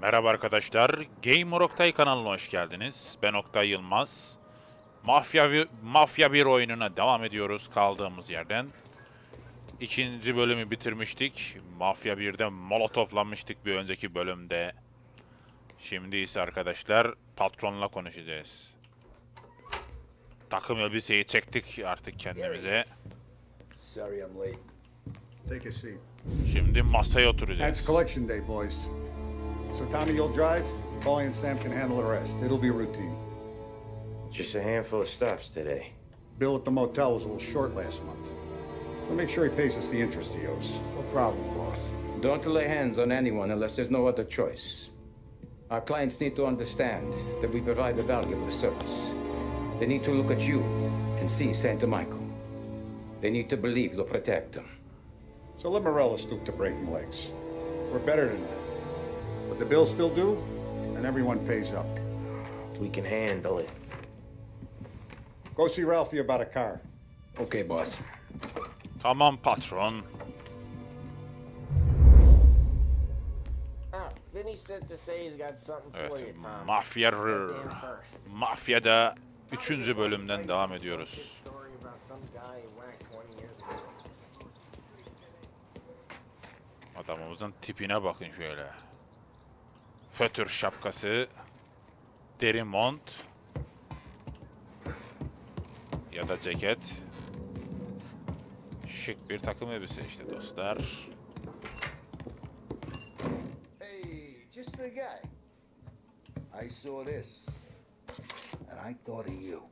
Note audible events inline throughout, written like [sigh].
Merhaba arkadaşlar, Gamer Oktay kanalına hoş geldiniz. Ben Oktay Yılmaz. Mafya, Mafya bir oyununa devam ediyoruz kaldığımız yerden. İkinci bölümü bitirmiştik. Mafya 1'de molotoflanmıştık bir önceki bölümde. Şimdi ise arkadaşlar patronla konuşacağız. Takım elbiseyi çektik artık kendimize. Sorry I'm late. Take a seat. Şimdi masaya oturacağız. collection day, boys. So Tommy, you'll drive. Paulie and Sam can handle the rest. It'll be routine. Just a handful of stops today. Bill at the motel was a little short last month. So make sure he pays us the interest he owes. No problem, boss. Don't lay hands on anyone unless there's no other choice. Our clients need to understand that we provide a valuable service. They need to look at you and see Santa Michael. They need to believe you'll protect them. So let Morella stoop to breaking legs. We're better than that. But the bills still due, and everyone pays up. We can handle it. Go see Ralphie about a car. Okay, boss. Tamam patron. Ah, Vinny sent to say he's got something for Evet, you, Tom. Mafya. Mafya'da 3. bölümden devam ediyoruz. Story about some guy who whacked 20 years ago. Adamımızın tipine bakın şöyle. Fötür şapkası, deri mont ya da ceket. Şık bir takım elbise işte dostlar. Hey, just the guy. I saw this, and I thought of you.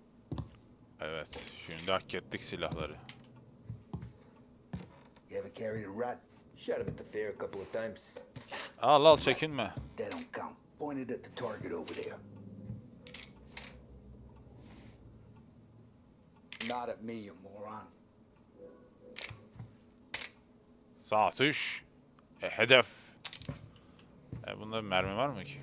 Evet, şimdi hak ettik silahları. You ever carried a rat? Shot him at the fair a couple of times. Al al çekinme. Not at me, you moron. Sağ tuş. E, hedef. E, bunda mermi var mı ki?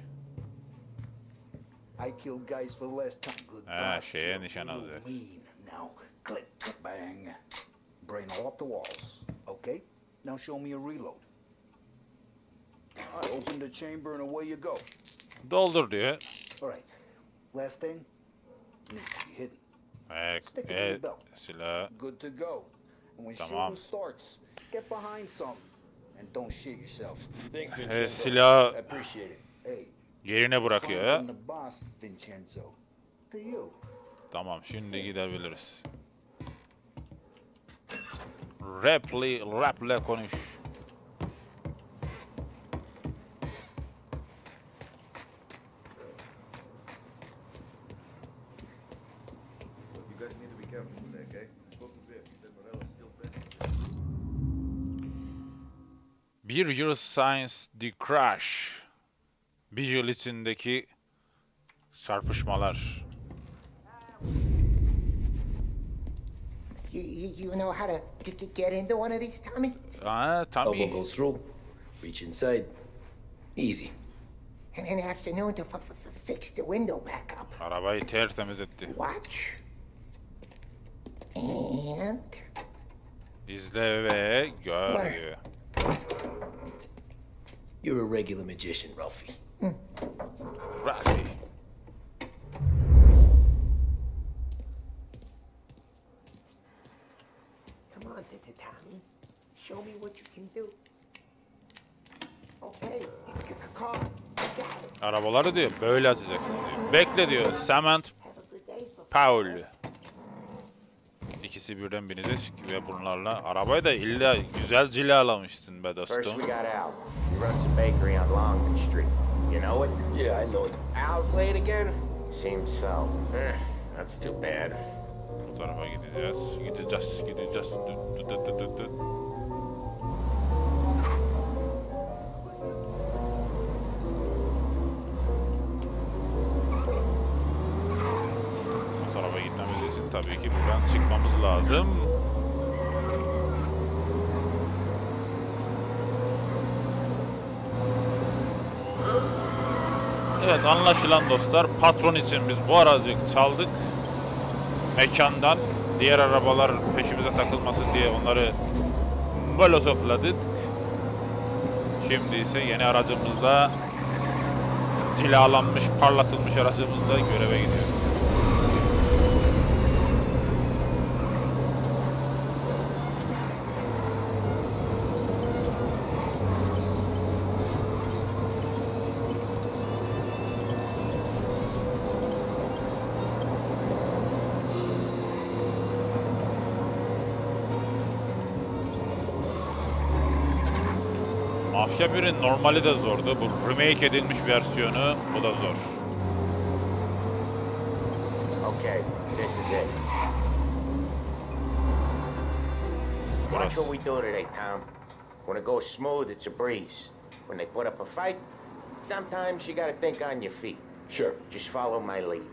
I killed guys for last time. Good Ha, şeye nişan alacağız. Now, click, bang. Brain off the walls. Okay? Now show me a reload. Open the chamber and away you go. Doldur diyor. All right. Last thing hidden. E, e, your belt. silah. Good to go. And when Tamam. shooting starts, get behind something and don't shit yourself. Thanks, E, Vincenzo. Silah appreciate it. Hey, yerine bırakıyor. from the boss, Vincenzo. To you. Tamam şimdi gidebiliriz. Rap'li, rap'le konuş. You guys need to be careful today, okay? I spoke to Vic. He said Morella's still fencing. Bir yıl Science The Crash. İçindeki çarpışmalar. You, you, you know how to g- g- get into one of these, Tommy? Ha, Elbow tabii. goes through. Reach inside. Easy. And an afternoon to f- f- f- fix the window back up. Arabayı tertemiz etti. Watch. And İzle ve gör. You're a regular magician, Ralphie. Rafi. come on, T- T- Tommy. Show me what you can do. Okay, it's c- car. I got it. Arabaları diyor böyle açacaksın diyor. Bekle diyor. Cement Have a good day, for Paul. İkisi birden binecek ve bunlarla arabayı da illa güzel cilalamışsın be First dostum. we got Al. He runs a bakery on Longman Street. You know it? Yeah, I know it. Al's late again? Seems so. Eh, that's too bad. Bu tarafa gideceğiz. Gideceğiz, gideceğiz. Dü- dü- dü- dü- dü- buradan çıkmamız lazım. Evet anlaşılan dostlar patron için biz bu aracık çaldık mekandan diğer arabalar peşimize takılmasın diye onları molotofladık. Şimdi ise yeni aracımızla cilalanmış, parlatılmış aracımızla göreve gidiyoruz. Mafya 1'in normali de zordu. Bu remake edilmiş versiyonu bu da zor. Okay, this is it. Watch what we do today, Tom. When it goes smooth, it's a breeze. When they put up a fight, sometimes you gotta think on your feet. Sure. Just follow my lead.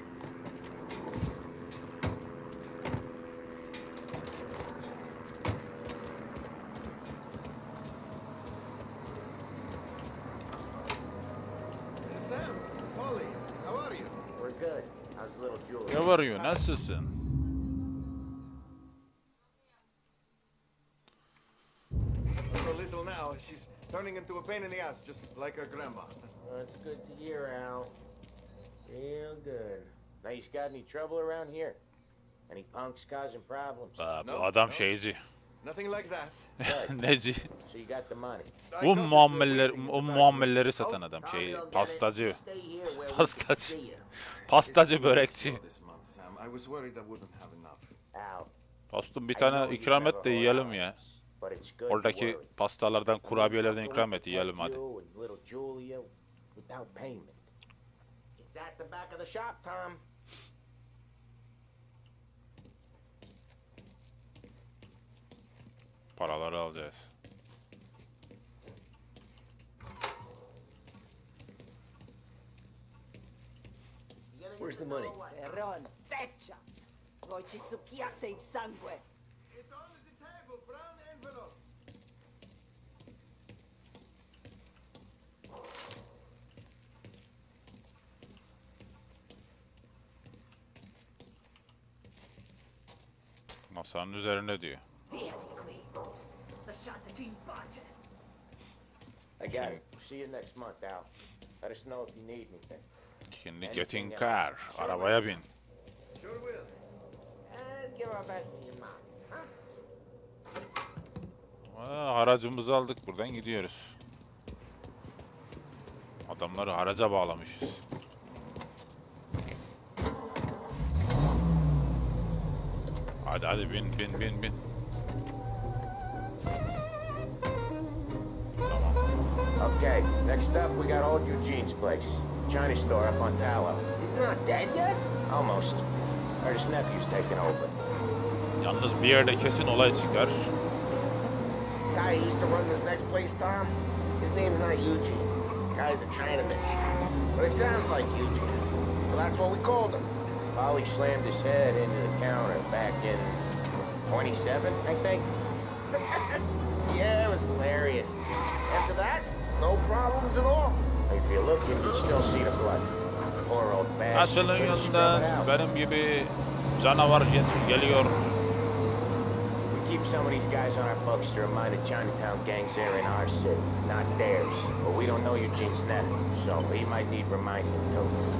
Sam, Polly, how are you? We're good. How's little Julie? Ne var you? Nasılsın? So little now, she's turning into a pain in the ass, just like her grandma. That's good to hear, Al. Real good. Now, you got any trouble around here? Any punks causing problems? Aa, bu No, adam no. şeyci. Nothing like that. [laughs] Neci? O back muamelleri room. satan adam. Şey, it. pastacı. Pastacı. Pastacı, börekçi. Dostum bir tane ikram et de yiyelim ya. Oradaki pastalardan, kurabiyelerden ikram et yiyelim hadi. It's at the back of the shop, Tom. Paraları alacağız. Where's the money? Perron, feccia! Voi ci succhiate il sangue! It's on the table, brown envelope. Masanın üzerinde diyor. I got it. See you next month, Al. Let us know if you need anything. Şimdi get in car. Arabaya bin. Sure will. And give our best to your mom. Huh? Aa, aracımızı aldık buradan gidiyoruz. Adamları araca bağlamışız. Hadi hadi bin bin bin bin. Okay, next up, we got old Eugene's place. Chinese store up on Tallow. He's not dead yet? Almost. Heard his nephew's taking over. Yalnız bir yerde kesin olay çıkar. Guy used to run this next place, Tom. His name's not Eugene. Guy's a Chinaman. But it sounds like Eugene. So that's what we called him. Polly slammed his head into the counter back in 27, I think. [laughs] Yeah, it was hilarious. After that, no problems at all. If you look, you can still see the blood. Poor old bastard. Açılın couldn't scrub it uh, yoldan benim gibi canavar jet geliyor. We keep some of these guys on our books to remind the Chinatown gangs they're in our city, not theirs. But we don't know Eugene's nephew, so he might need reminding too.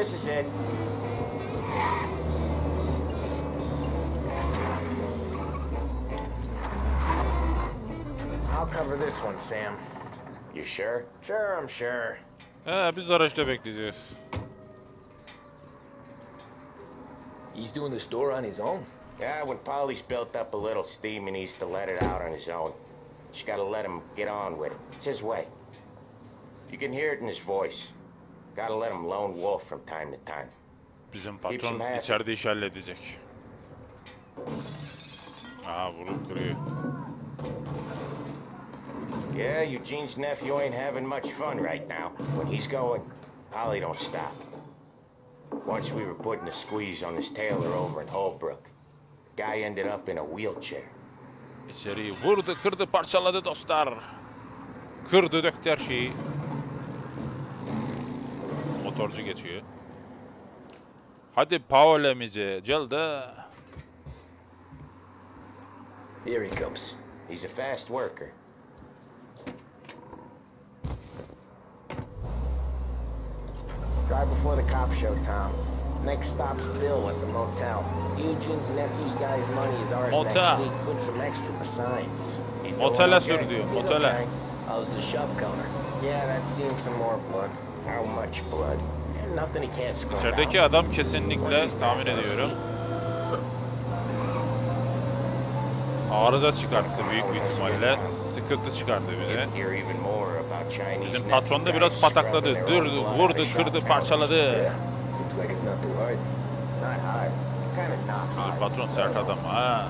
This is it. I'll cover this one, Sam. You sure? Sure, I'm sure. He, biz araçta bekleyeceğiz. He's doing the store on his own? Yeah, when Polly's built up a little steam, he needs to let it out on his own. Just gotta let him get on with it. It's his way. You can hear it in his voice. Gotta let him lone wolf from time to time. Bizim patron içeride iş halledecek. Aa vurup duruyor. Yeah, Eugene's nephew ain't having much fun right now. When he's going, Polly don't stop. Once we were putting a squeeze on this tailor over in Holbrook. Guy ended up in a wheelchair. İçeriği vurdu, kırdı, parçaladı dostlar. Kırdı, döktü her şeyi. Motorcu geçiyor. Hadi Paul emici, geldi. Here he comes. He's a fast worker. Drive before the cop show, Tom. Next stop's Bill at the motel. Eugene's nephew's guy's money is ours Motel. next week with some extra besides. He doing Motele okay? Oh, sür diyor, He's motele. okay. How's the shop counter? Yeah, that's seen some more blood. How much blood? And nothing he can't scrub İçerideki out. adam kesinlikle tahmin ediyorum. Arıza çıkarttı büyük bir ihtimalle. Sıkıntı çıkardı bize. Bizim patron da biraz patakladı. out vurdu, kırdı, parçaladı. Bizim patron sert adam ha.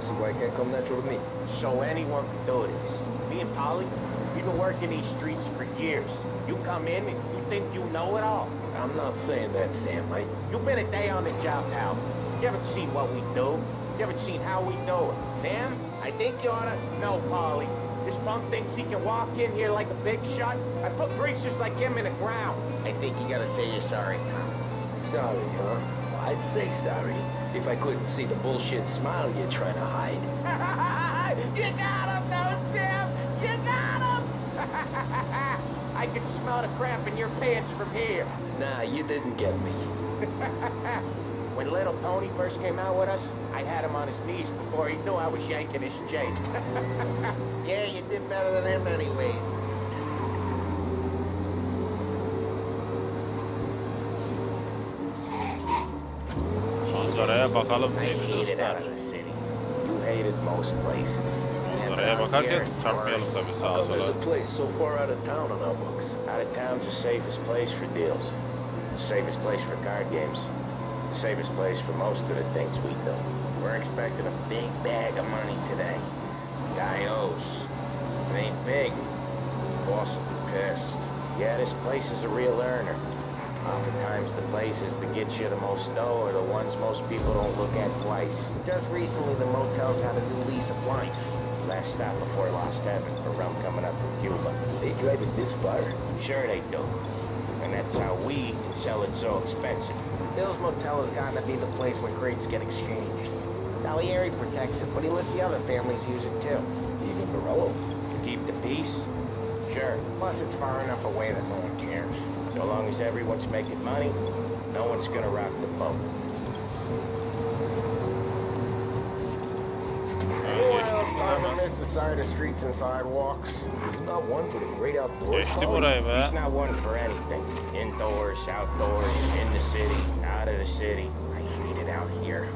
Comes natural to you guys. Don't see why it can't come natural to me. So anyone can do this. Me and Polly, we've been working these streets for years. You come in and you think you know it all. I'm not saying that, Sam. I You've been a day on the job, pal. You haven't seen what we do. You haven't seen how we do it. Sam, I think you ought to know, Polly. This punk thinks he can walk in here like a big shot. I put greasers like him in the ground. I think you gotta say you're sorry, Tom. sorry, huh? I'd say sorry if I couldn't see the bullshit smile you're trying to hide. [laughs] you got him, though, Sam. You got him. [laughs] I can smell the crap in your pants from here. Nah, you didn't get me. [laughs] When little Tony first came out with us, I had him on his knees before he knew I was yanking his chain. Yeah, you did better than him anyways. Bakalım I değil mi hated dostlar? out of the city. You hated most places. Manzaraya bakarken Here, çarpmayalım Boris. tabii sağa come there's sola. a place so far out of town on our books? Out of town's the safest place for deals. The safest place for card games. The safest place for most of the things we do. We're expecting a big bag of money today. Guy owes. If it ain't big, boss will be pissed. Yeah, this place is a real earner. Oftentimes the places that get you the most dough are the ones most people don't look at twice. Just recently, the motel's had a new lease of life. Last stop before Lost Heaven for rum coming up from Cuba. They drive it this far? Sure they do. And that's how we can sell it so expensive. Bill's Motel has gotten to be the place where crates get exchanged. Salieri protects it, but he lets the other families use it too. Even Morello? To keep the peace? Sure. Plus, it's far enough away that no one cares. So long as everyone's making money, no one's gonna rock the boat. Anyone else the side of streets and sidewalks? Not one for the great outdoors. Geçti Paul? burayı He's not one for anything. Indoors, outdoors, in the city, out of the city. I hate it out here.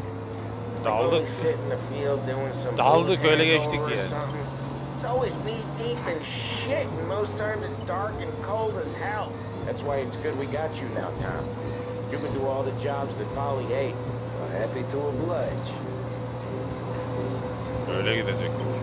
Daldık. Sit in the field doing some Daldık, öyle geçtik yani. Something. It's always knee deep in shit, and most times it's dark and cold as hell. That's why it's good we got you now, Tom. You can do all the jobs that Polly hates. I'm happy to oblige. Öyle gidecektik.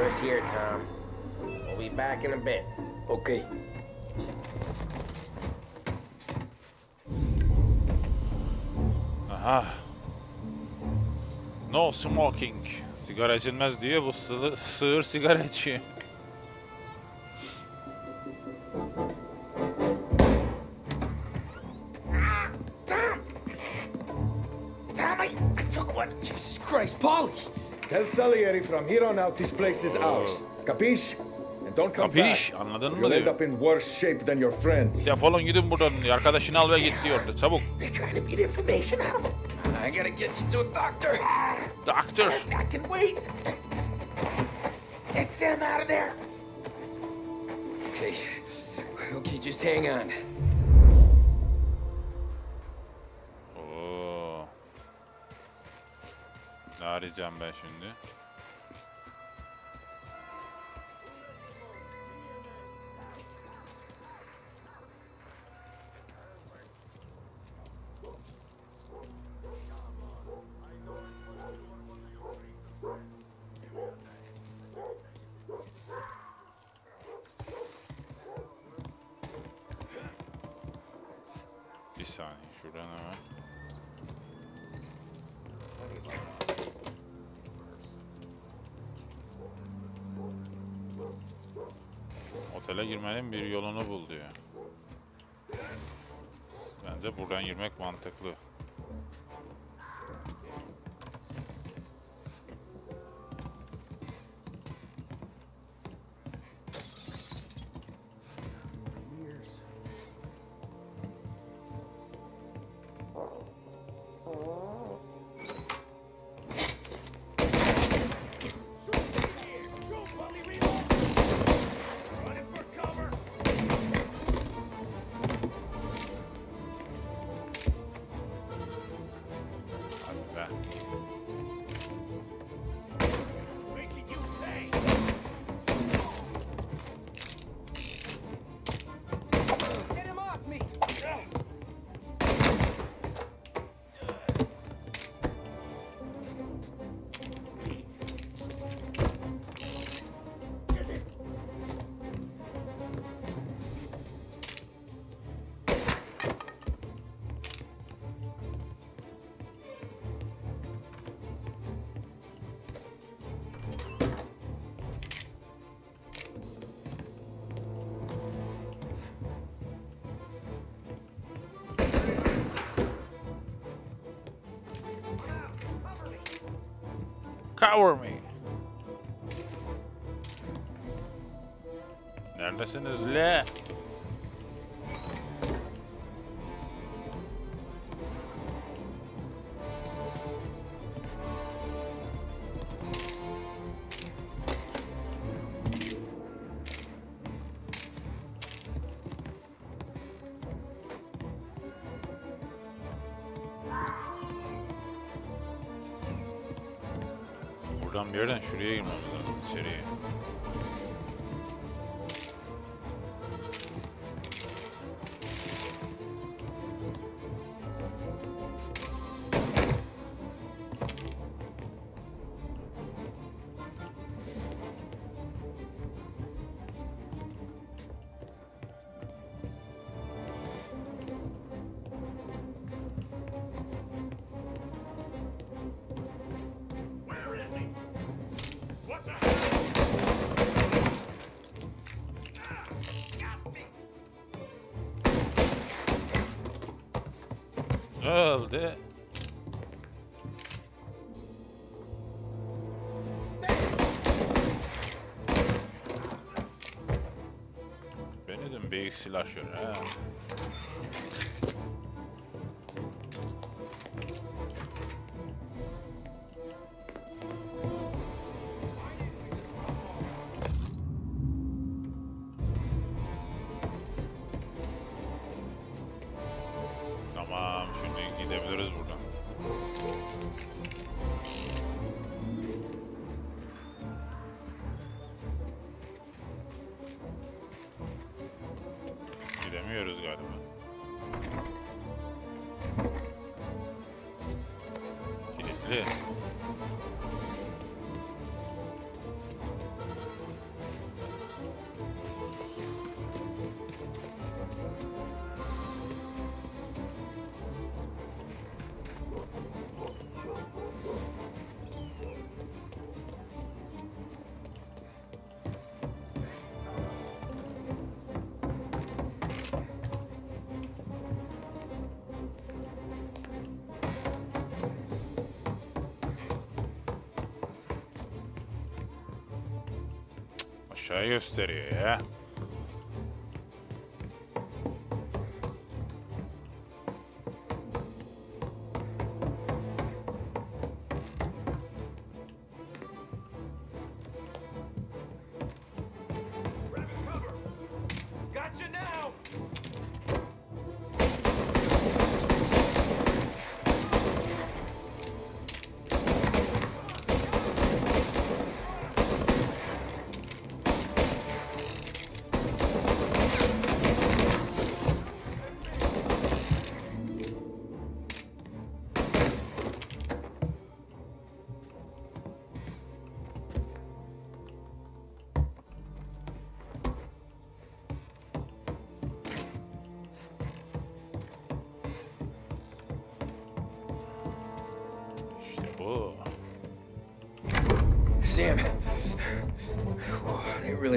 for us here, Tom. We'll be back in a bit. Okay. Aha. No smoking. Sigara içilmez This bu sığır sigara içiyor. Salieri from here on out this place is ours. Capiche? And don't come Kapiş? back. Anladın mı You'll end diyor. up in worse shape than your friends. Defolun gidin buradan. Arkadaşını al ve git diyordu. Çabuk. They're trying to beat information out of him. I gotta get you to a doctor. Doctor. I can wait. Get Sam out of there. Okay. Okay, just hang on. Arayacağım ben şimdi? Bir saniye şuradan hemen. Otele girmenin bir yolunu bul diyor. Bence buradan girmek mantıklı. Power me! Anderson is left. Bir yerden şuraya girmemiz Öldü. Benim büyük silahşör ha. Gösteriyor ya.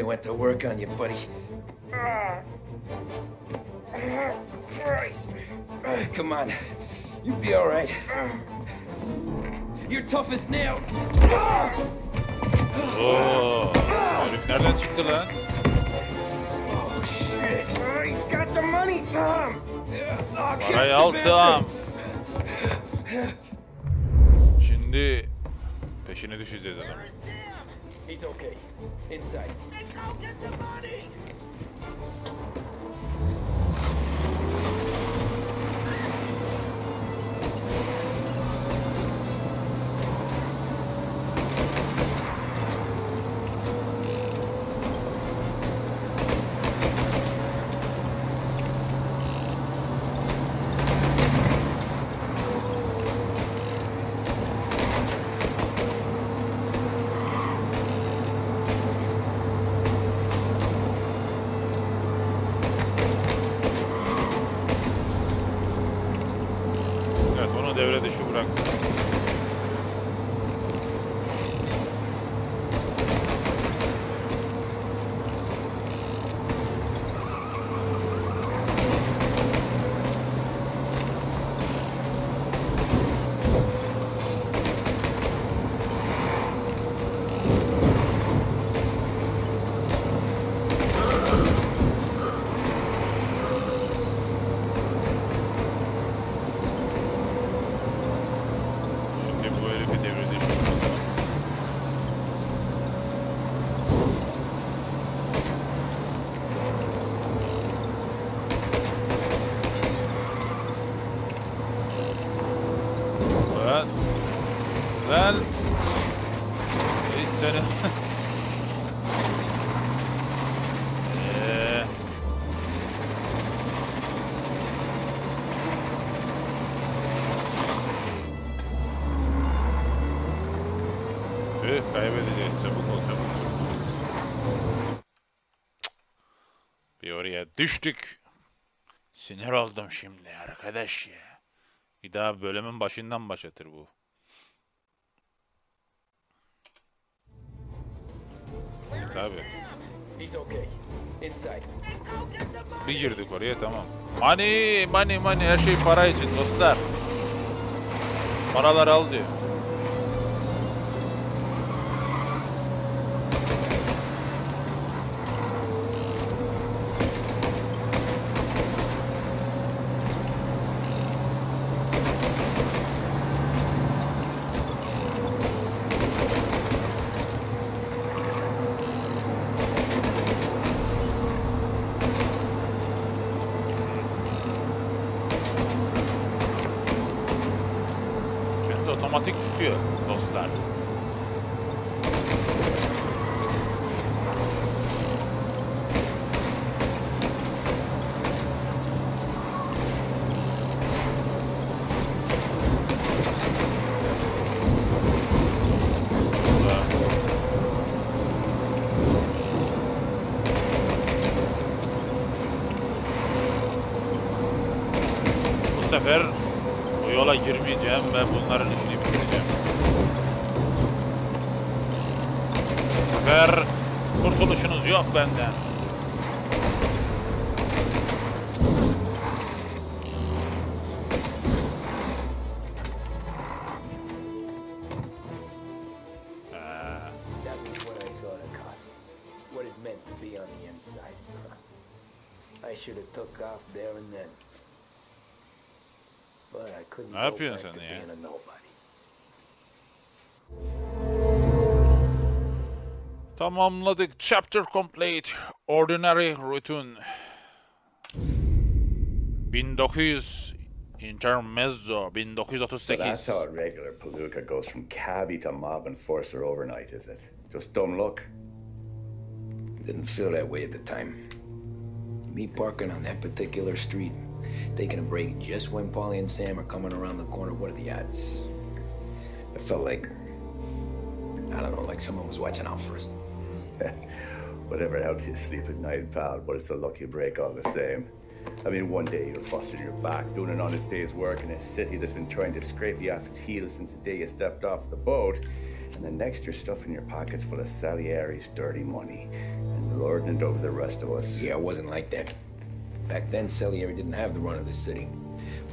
Really went to work on you, buddy. Christ. Come on. You'll be all right. You're tough as nails. Oo. Herif nereden çıktı lan? Oh, shit. Oh, he's got the money, Tom. Oh, catch Parayı the al bastard. ne düşeceğiz adam. He's okay. Inside. Let's go get the money. Düştük. Sinir oldum şimdi arkadaş ya. Bir daha bölümün başından başlatır bu. Tabi. Bir girdik oraya tamam. Money, money, money. Her şey para için dostlar. Paralar al diyor. Şimdi otomatik tutuyor dostlar. Güzel. Bu sefer bu yola girmeyeceğim ve bunların işini bitireceğim. Bu sefer kurtuluşunuz yok benden. Ya? being a nobody. Tamamladık. Chapter complete. Ordinary routine. 1900 Intermezzo So 1938. that's how a regular palooka goes from cabbie to mob enforcer overnight, is it? Just dumb luck? Didn't feel that way at the time. Me parking on that particular street, taking a break just when Paulie and Sam are coming around the corner, what are the odds? It felt like, I don't know, like someone was watching out for us. [laughs] Whatever helps you sleep at night, pal, but it's a lucky break all the same. I mean, one day you're busting your back, doing an honest day's work in a city that's been trying to scrape you off its heels since the day you stepped off the boat. And the next you're stuffing your pockets full of Salieri's dirty money and lording it over the rest of us. Yeah, it wasn't like that. Back then, Salieri didn't have the run of the city.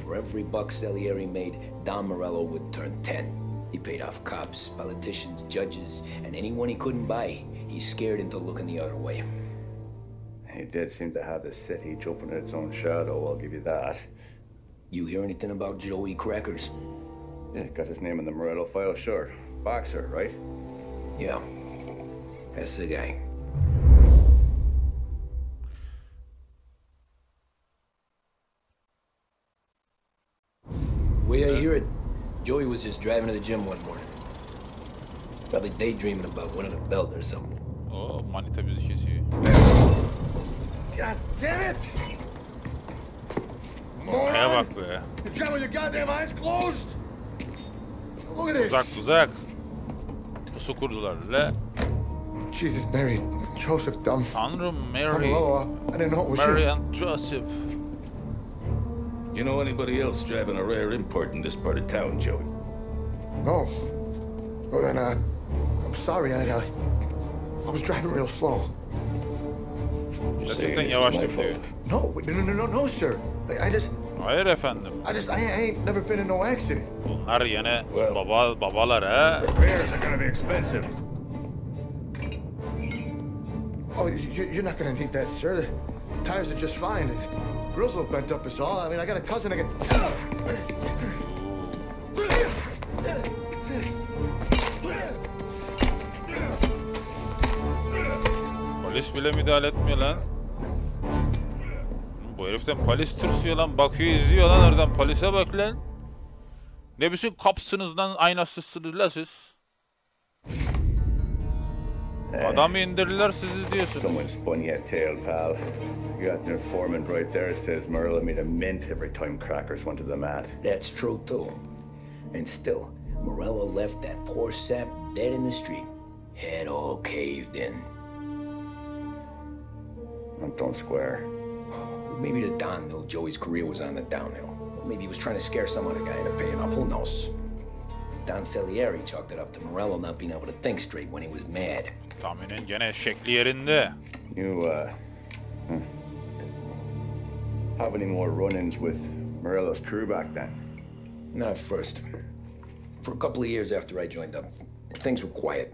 For every buck Salieri made, Don Morello would turn 10. He paid off cops, politicians, judges, and anyone he couldn't buy, he scared into looking the other way. He did seem to have the city jumping in its own shadow, I'll give you that. You hear anything about Joey Crackers? Yeah, got his name in the Morello file, sure. Boxer, right? Yeah, that's the guy. Way I hear it, Joey was just driving to the gym one morning. Probably daydreaming about winning a belt or something. O manita bizi kesiyor. God damn it! Oraya Moron! bak be. You with your goddamn eyes closed? Look at this! Tuzak tuzak. Pusu kurdular. Le. Jesus, Mary, Joseph, dumb. Tanrım Mary. Carmelo, I didn't know it was Mary you. and Joseph. You know anybody else driving a rare import in this part of town, Joey? No. Well, then, uh, I'm sorry, I, uh, I was driving real slow. You're saying Gerçekten this is yavaş my No, no, no, no, no, sir. I, I just, Hayır efendim. I just, I, I ain't never been in no accident. Bunlar yine Well. baba babalar ha. Repairs are gonna be expensive. Oh, you, you're not gonna need that, sir. The tires are just fine. The grill's a little bent up is all. I mean, I got a cousin I can... Polis bile müdahale etmiyor lan. Bu heriften polis tırsıyor lan. Bakıyor izliyor lan oradan. Polise bak lan. Ne biçim kapsınız lan aynasızsınız la siz. Adamı indirdiler siz izliyorsunuz. Someone spun you a tale, pal. You got an informant right there says Merle made a mint every time crackers went to the mat. That's true, too. And still, Morello left that poor sap dead in the street. Head all caved in. And don't square. Maybe the Don knew Joey's career was on the downhill. Maybe he was trying to scare some other guy into paying up. Who knows? Don Salieri chalked it up to Morello not being able to think straight when he was mad. Tahminen gene şekli yerinde. You, uh, hmm. have any more run-ins with Morello's crew back then? Not at first. For a couple of years after I joined up, things were quiet.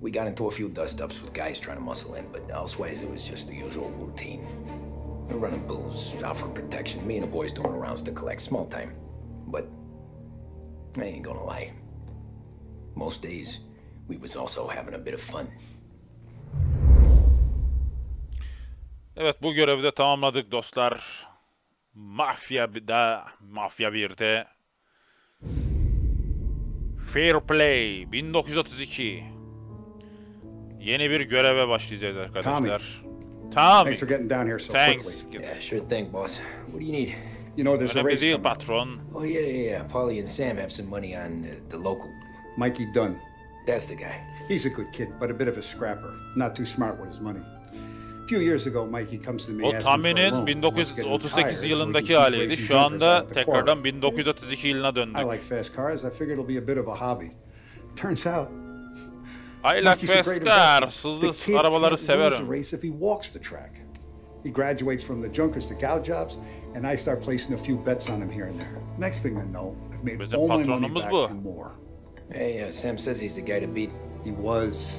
We got into a few dust-ups with guys trying to muscle in, but elsewise it was just the usual routine. We're running booze, offering protection, me and the boys doing rounds to collect small time. I ain't gonna lie. Most days, we was also having a bit of fun. Evet bu görevi de tamamladık dostlar. Mafya 1'de, Mafya 1'de Fair Play 1932 Yeni bir göreve başlayacağız arkadaşlar. Tommy. Thanks for getting down here so Thanks. quickly. Yeah, sure thing, boss. What do you need? You know, there's a Önemli race değil patron. Oh, yeah, yeah, yeah. Polly and Sam have some money on the, the local. Mikey Dunn. That's the guy. He's a good kid, but a bit of a scrapper. Not too smart with his money. A few years ago, Mikey comes to me O asking for a Tammy'nin loan. He wants to get new 1938 tires so he yılındaki haliydi. Şu anda tekrardan 1932 yılına döndük. I like fast cars. I figured it'll be a bit of a hobby. Turns out, I like a fast cars. Hızlı kid arabaları can't lose a severim. Race if he walks the track. He graduates from the junkers to cow jobs, and I start placing a few bets on him here and there. Next thing I know, I've made Bizim all my money back bu. and more. Hey, uh, Sam says he's the guy to beat. He was.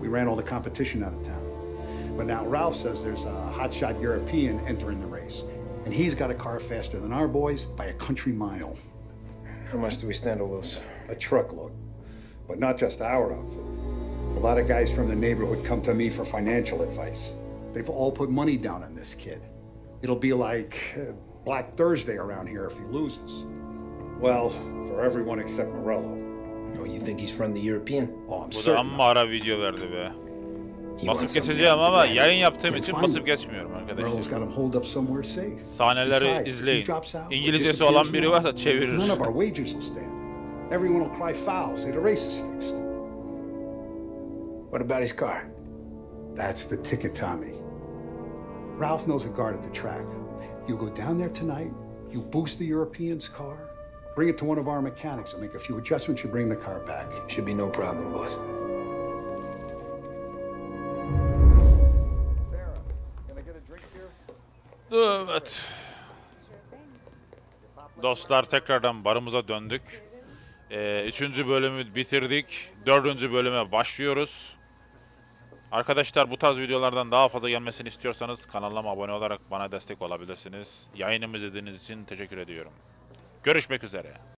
We ran all the competition out of town. But now Ralph says there's a hotshot European entering the race. And he's got a car faster than our boys by a country mile. How much do we stand to lose? A truckload. But not just our outfit. A lot of guys from the neighborhood come to me for financial advice. They've all put money down on this kid. It'll be like uh, Black Thursday around here if he loses. Well, for everyone except Morello. Oh, you think he's from the European? Oh, I'm Bu da amma ara video verdi be. He Basıp geçeceğim ama yayın yaptığım için basıp geçmiyorum arkadaşlar. Sahneleri izleyin. İngilizcesi olan biri varsa çevirir. None of our wagers will stand. Everyone will cry foul, say the race is fixed. What about his car? That's the ticket, Tommy. Ralph knows a guard at the track. You go down there tonight, you boost the European's car, bring it to one of our mechanics, and make a few adjustments, you bring the car back. Should be no problem, boss. Sarah, can I get a drink here? Evet. Dostlar tekrardan barımıza döndük. Ee, üçüncü bölümü bitirdik. Dördüncü bölüme başlıyoruz. Arkadaşlar bu tarz videolardan daha fazla gelmesini istiyorsanız kanalıma abone olarak bana destek olabilirsiniz. Yayınımı izlediğiniz için teşekkür ediyorum. Görüşmek üzere.